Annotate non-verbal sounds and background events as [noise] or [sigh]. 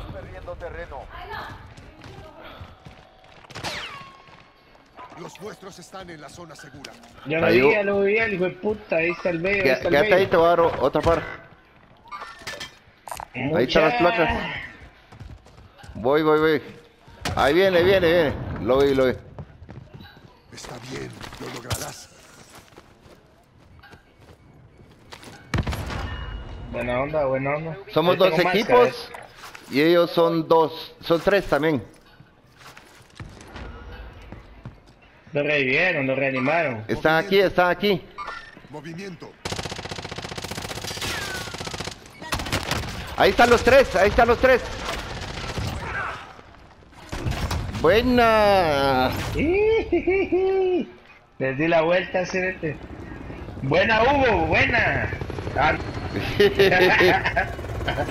Estás perdiendo terreno. Los nuestros están en la zona segura. Ya lo vi, ya lo vi, el hijo de puta, ahí está el medio, ahí Qué- está el Quédate ahí, te voy a dar otra par. Ahí están las placas. Voy, voy, voy. Ahí viene, viene, viene. Lo vi, lo vi. Está bien, lo lograrás. Buena onda, buena onda. Somos Yo dos equipos y ellos son dos, son tres también. Lo revivieron, lo reanimaron. Están aquí, están aquí. Movimiento. Ahí están los tres, ahí están los tres. Buena. [laughs] Les di la vuelta, cérete. Buena, Hugo, buena. Ah, [laughs] [laughs]